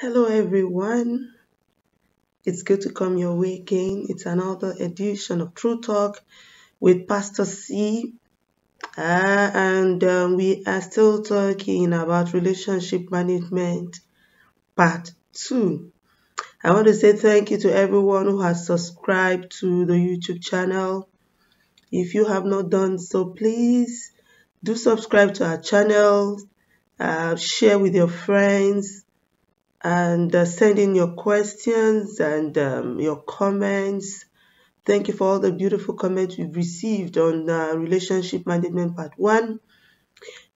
Hello, everyone. It's good to come your way again. It's another edition of True Talk with Pastor C. Uh, and um, we are still talking about relationship management, part two. I want to say thank you to everyone who has subscribed to the YouTube channel. If you have not done so, please do subscribe to our channel, uh, share with your friends, and uh, send in your questions and um, your comments. Thank you for all the beautiful comments we've received on uh, relationship management part one.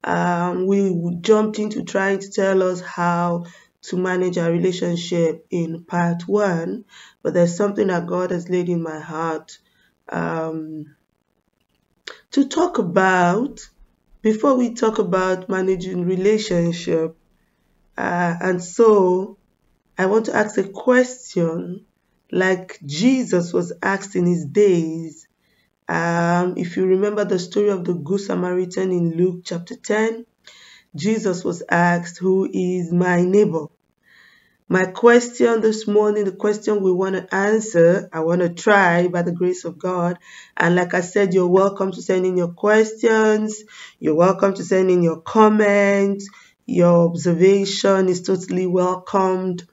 Um, we jumped into trying to tell us how to manage our relationship in part one, but there's something that God has laid in my heart um, to talk about before we talk about managing relationship. Uh, and so I want to ask a question like Jesus was asked in his days. Um, if you remember the story of the Good Samaritan in Luke chapter 10, Jesus was asked, Who is my neighbor? My question this morning, the question we want to answer, I want to try by the grace of God. And like I said, you're welcome to send in your questions. You're welcome to send in your comments. Your observation is totally welcomed.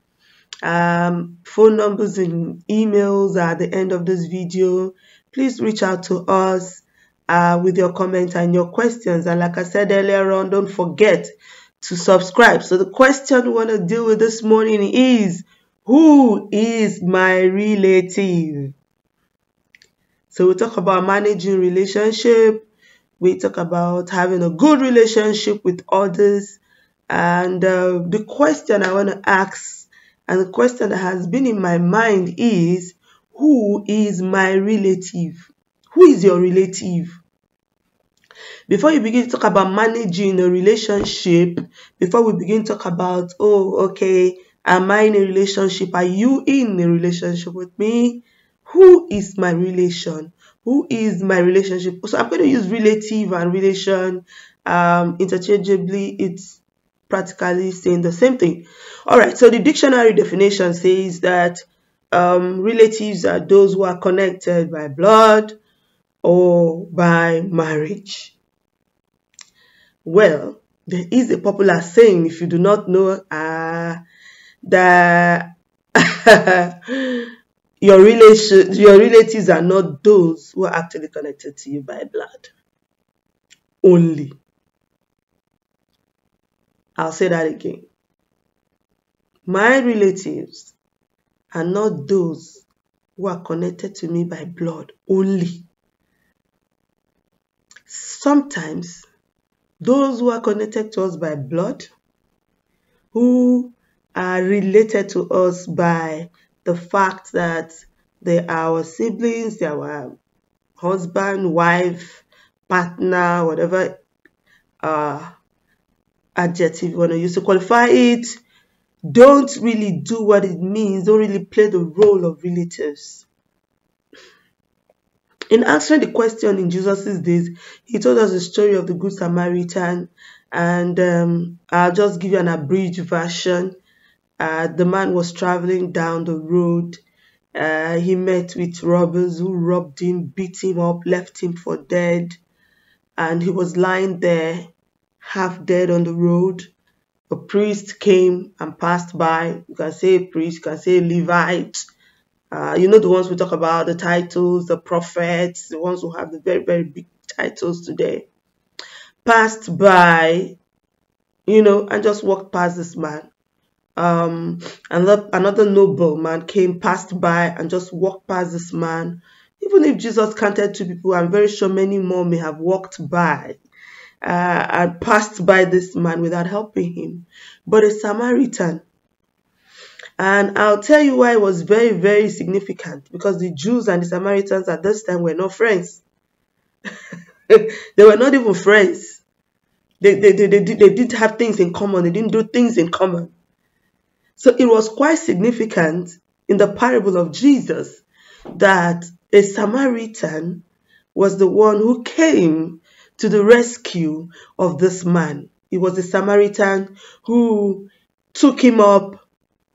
Um, phone numbers and emails are at the end of this video. Please reach out to us uh, with your comments and your questions. And like I said earlier on, don't forget to subscribe. So the question we want to deal with this morning is, who is my relative? So we talk about managing relationship. We talk about having a good relationship with others. And uh, the question I want to ask, and the question that has been in my mind is, who is my relative? Who is your relative? Before you begin to talk about managing a relationship, before we begin to talk about, oh, okay, am I in a relationship? Are you in a relationship with me? Who is my relation? Who is my relationship? So I'm going to use relative and relation um, interchangeably. It's practically saying the same thing. All right, so the dictionary definition says that um, relatives are those who are connected by blood or by marriage. Well, there is a popular saying, if you do not know, uh, that your relation, your relatives are not those who are actually connected to you by blood. Only. I'll say that again. My relatives are not those who are connected to me by blood only. Sometimes those who are connected to us by blood, who are related to us by the fact that they are our siblings, they are our husband, wife, partner, whatever uh, adjective you want to use to qualify it, don't really do what it means, don't really play the role of relatives. In answering the question in Jesus' days, he told us the story of the Good Samaritan, and um, I'll just give you an abridged version. Uh, the man was traveling down the road. Uh, he met with robbers who robbed him, beat him up, left him for dead, and he was lying there, half dead on the road. A priest came and passed by. You can say priest, you can say Levite uh, you know, the ones we talk about, the titles, the prophets, the ones who have the very, very big titles today, passed by, you know, and just walked past this man. Um, another, another noble man came, passed by, and just walked past this man. Even if Jesus counted two people, I'm very sure many more may have walked by uh, and passed by this man without helping him. But a Samaritan and I'll tell you why it was very, very significant because the Jews and the Samaritans at this time were not friends. they were not even friends. They, they, they, they, they didn't have things in common, they didn't do things in common. So it was quite significant in the parable of Jesus that a Samaritan was the one who came to the rescue of this man. It was a Samaritan who took him up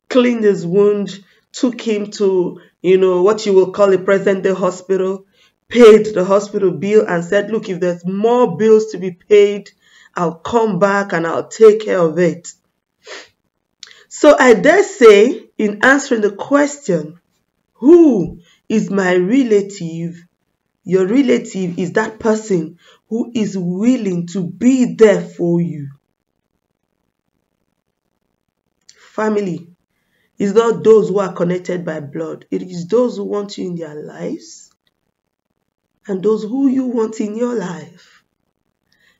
cleaned his wound, took him to, you know, what you will call a present day hospital, paid the hospital bill, and said, Look, if there's more bills to be paid, I'll come back and I'll take care of it. So I dare say, in answering the question, who is my relative? Your relative is that person who is willing to be there for you. Family is not those who are connected by blood, it is those who want you in their lives and those who you want in your life.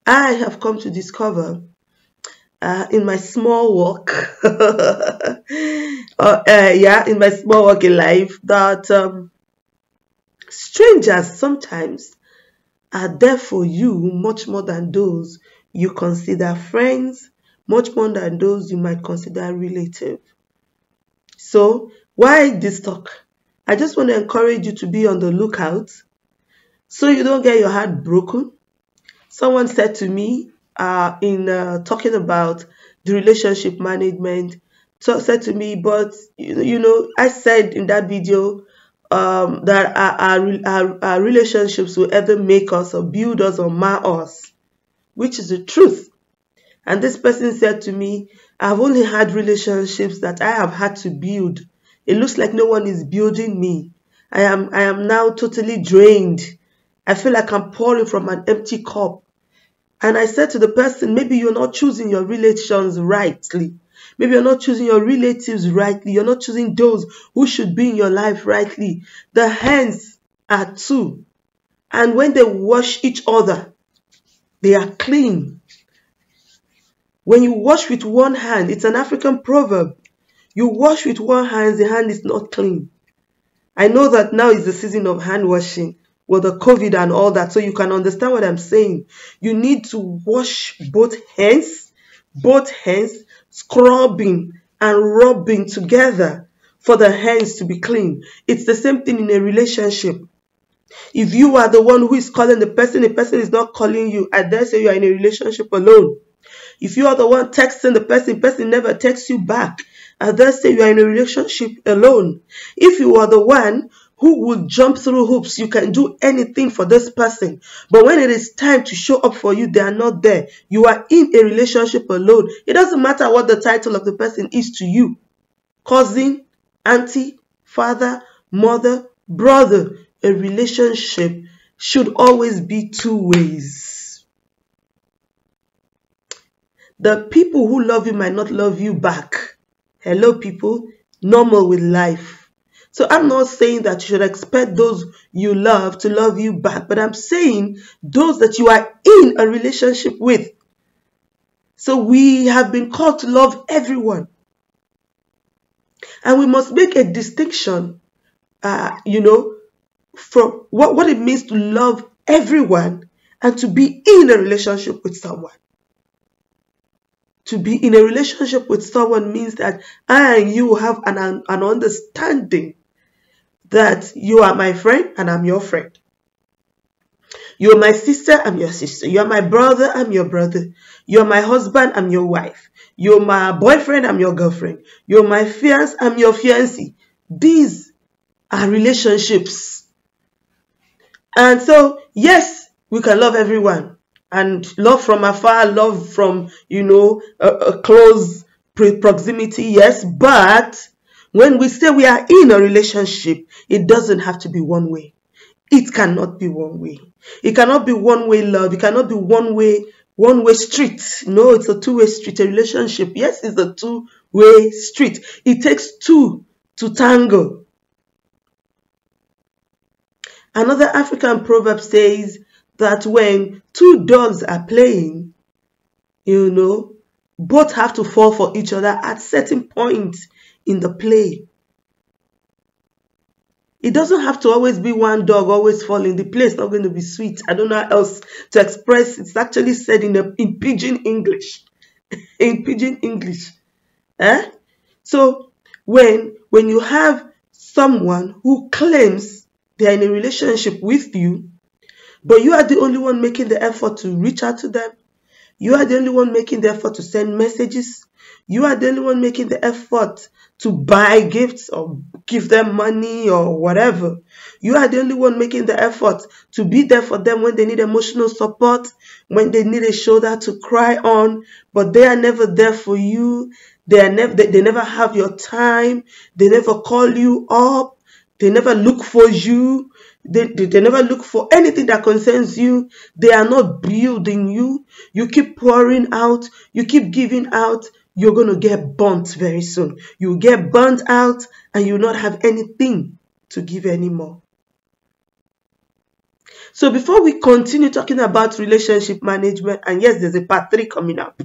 I have come to discover uh, in my small walk, uh, uh, yeah, in my small walk in life, that um, strangers sometimes are there for you much more than those you consider friends, much more than those you might consider relative. So, why this talk? I just want to encourage you to be on the lookout so you don't get your heart broken. Someone said to me uh, in uh, talking about the relationship management, so said to me, but you know, I said in that video um, that our, our, our, relationships will either make us or build us or mar us, which is the truth. And this person said to me, I've only had relationships that I have had to build. It looks like no one is building me. I am I am now totally drained. I feel like I'm pouring from an empty cup. And I said to the person, maybe you're not choosing your relations rightly. Maybe you're not choosing your relatives rightly. You're not choosing those who should be in your life rightly. The hands are two. And when they wash each other, they are clean. When you wash with one hand, it's an African proverb. You wash with one hand, the hand is not clean. I know that now is the season of hand washing with the COVID and all that, so you can understand what I'm saying. You need to wash both hands, both hands, scrubbing and rubbing together for the hands to be clean. It's the same thing in a relationship. If you are the one who is calling the person, the person is not calling you, I dare say you are in a relationship alone. If you are the one texting the person, the person never texts you back. I dare say you are in a relationship alone. If you are the one who will jump through hoops, you can do anything for this person. But when it is time to show up for you, they are not there. You are in a relationship alone. It doesn't matter what the title of the person is to you. Cousin, auntie, father, mother, brother. A relationship should always be two ways. The people who love you might not love you back. Hello, people. Normal with life. So I'm not saying that you should expect those you love to love you back, but I'm saying those that you are in a relationship with. So we have been called to love everyone. And we must make a distinction, uh, you know, from what, what it means to love everyone and to be in a relationship with someone. To be in a relationship with someone means that I and you have an, an understanding that you are my friend and I'm your friend. You're my sister, I'm your sister. You're my brother, I'm your brother. You're my husband, I'm your wife. You're my boyfriend, I'm your girlfriend. You're my fiance, I'm your fiancé. These are relationships and so, yes, we can love everyone and love from afar, love from, you know, a, a close proximity, yes, but when we say we are in a relationship, it doesn't have to be one way. It cannot be one way. It cannot be one way love. It cannot be one way one way street. No, it's a two way street. A relationship, yes, it's a two way street. It takes two to tango. Another African proverb says that when two dogs are playing, you know, both have to fall for each other at certain point in the play. It doesn't have to always be one dog always falling. The play is not going to be sweet. I don't know how else to express. It's actually said in, a, in pidgin English. in pidgin English. Eh? So when when you have someone who claims they are in a relationship with you, but you are the only one making the effort to reach out to them. You are the only one making the effort to send messages. You are the only one making the effort to buy gifts or give them money or whatever. You are the only one making the effort to be there for them when they need emotional support, when they need a shoulder to cry on, but they are never there for you. They are never they, they never have your time. They never call you up. They never look for you. They, they, they, never look for anything that concerns you. They are not building you. You keep pouring out. You keep giving out you're going to get burnt very soon. You get burnt out and you'll not have anything to give anymore. So before we continue talking about relationship management, and yes, there's a part three coming up.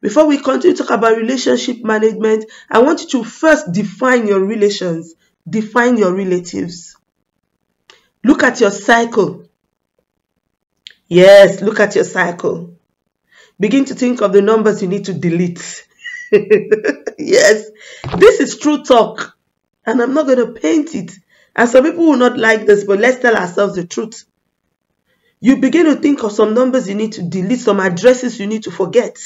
Before we continue to talk about relationship management, I want you to first define your relations, define your relatives. Look at your cycle. Yes, look at your cycle. Begin to think of the numbers you need to delete. yes, this is true talk. And I'm not going to paint it. And some people will not like this, but let's tell ourselves the truth. You begin to think of some numbers you need to delete, some addresses you need to forget.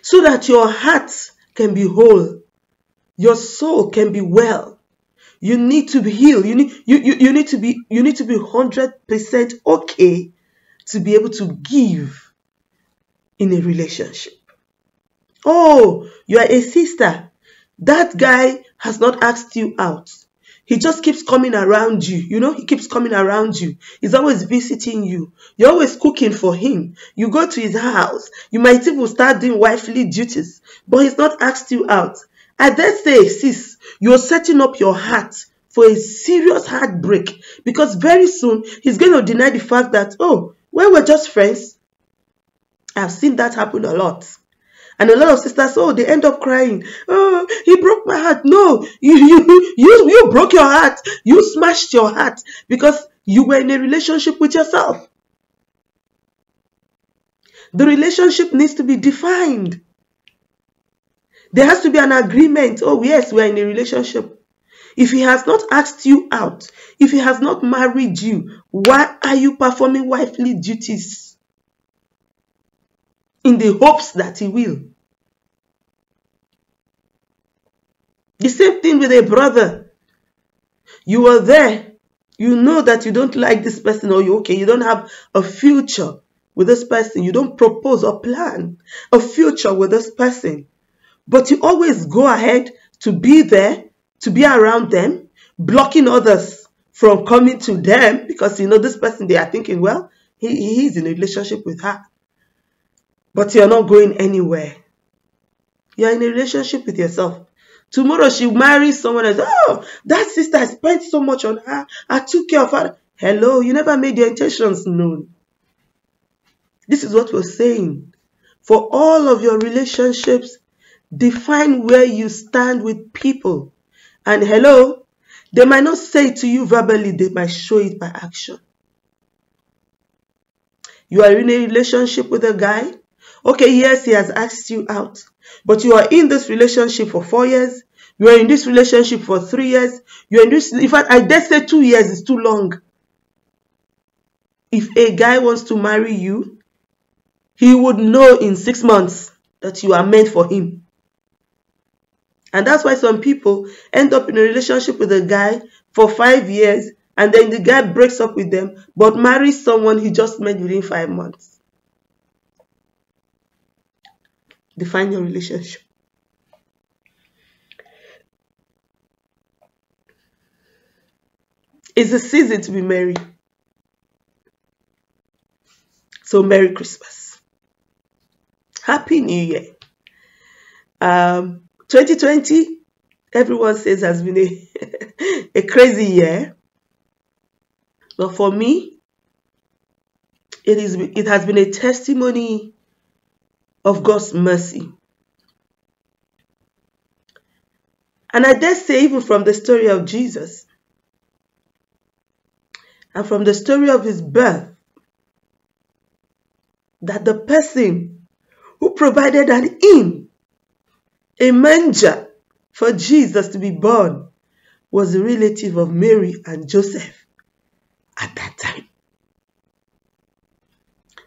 So that your heart can be whole, your soul can be well. You need to be healed. You need you, you, you need to be you need to be 100% okay to be able to give in a relationship. Oh, you are a sister. That guy has not asked you out. He just keeps coming around you. You know, he keeps coming around you. He's always visiting you. You're always cooking for him. You go to his house. You might even start doing wifely duties, but he's not asked you out. I dare say, sis, you're setting up your heart for a serious heartbreak because very soon he's going to deny the fact that, oh, well, we're just friends. I've seen that happen a lot. And a lot of sisters, oh, they end up crying. Oh, he broke my heart. No, you, you, you, you broke your heart. You smashed your heart because you were in a relationship with yourself. The relationship needs to be defined. There has to be an agreement. Oh, yes, we are in a relationship. If he has not asked you out, if he has not married you, why are you performing wifely duties? In the hopes that he will. The same thing with a brother. You are there. You know that you don't like this person or you okay, you don't have a future with this person. You don't propose or plan a future with this person. But you always go ahead to be there to be around them, blocking others from coming to them because you know this person they are thinking, well, he, he's in a relationship with her. But you're not going anywhere. You're in a relationship with yourself. Tomorrow she marries someone else. Oh, that sister I spent so much on her. I took care of her. Hello, you never made your intentions known. This is what we're saying. For all of your relationships, define where you stand with people. And hello, they might not say it to you verbally, they might show it by action. You are in a relationship with a guy. Okay, yes, he has asked you out. But you are in this relationship for four years. You are in this relationship for three years. You are in this, in fact, I dare say two years is too long. If a guy wants to marry you, he would know in six months that you are meant for him. And that's why some people end up in a relationship with a guy for five years and then the guy breaks up with them but marries someone he just met within five months. Define your relationship. It's a season to be merry. So Merry Christmas. Happy New Year. Um, 2020, everyone says has been a, a crazy year. But for me, it is it has been a testimony of God's mercy. And I dare say, even from the story of Jesus and from the story of his birth, that the person who provided an inn a manger for Jesus to be born was a relative of Mary and Joseph at that time.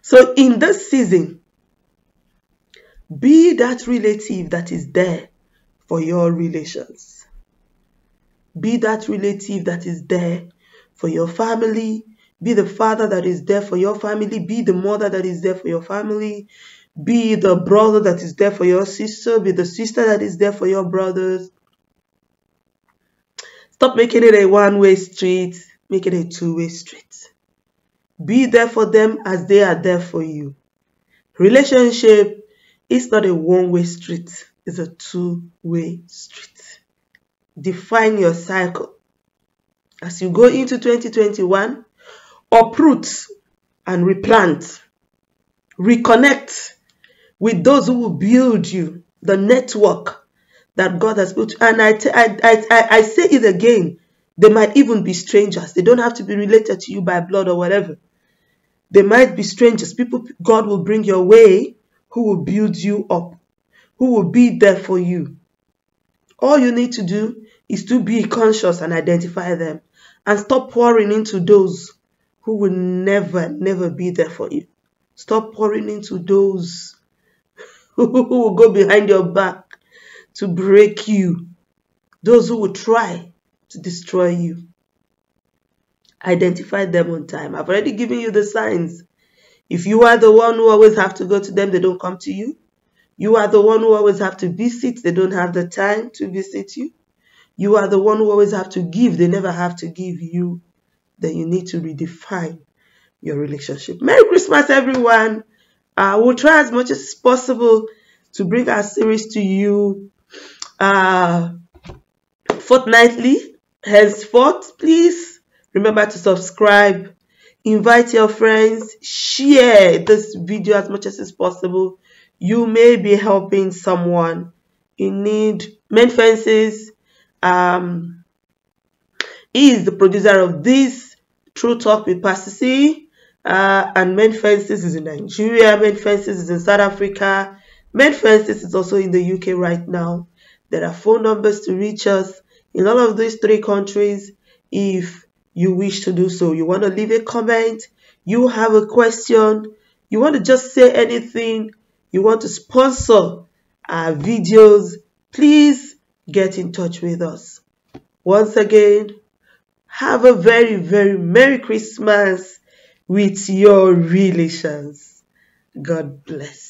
So in this season, be that relative that is there for your relations. Be that relative that is there for your family. Be the father that is there for your family. Be the mother that is there for your family. Be the brother that is there for your sister. Be the sister that is there for your brothers. Stop making it a one way street. Make it a two way street. Be there for them as they are there for you. Relationship is not a one way street, it's a two way street. Define your cycle. As you go into 2021, uproot and replant. Reconnect with those who will build you, the network that God has built. And I, I, I, I say it again, they might even be strangers. They don't have to be related to you by blood or whatever. They might be strangers. People God will bring your way who will build you up, who will be there for you. All you need to do is to be conscious and identify them and stop pouring into those who will never, never be there for you. Stop pouring into those who will go behind your back to break you, those who will try to destroy you. Identify them on time. I've already given you the signs. If you are the one who always have to go to them, they don't come to you. You are the one who always have to visit, they don't have the time to visit you. You are the one who always have to give, they never have to give you. Then you need to redefine your relationship. Merry Christmas, everyone. Uh, we'll try as much as possible to bring our series to you uh, fortnightly. Henceforth, please remember to subscribe, invite your friends, share this video as much as is possible. You may be helping someone in need. Mend Fences um, is the producer of this True Talk with Pastor C. Uh, and Mend Fences is in Nigeria, Mend Fences is in South Africa, Mend Fences is also in the UK right now. There are phone numbers to reach us in all of these three countries if you wish to do so. You want to leave a comment, you have a question, you want to just say anything, you want to sponsor our videos, please get in touch with us. Once again, have a very, very Merry Christmas with your relations. God bless.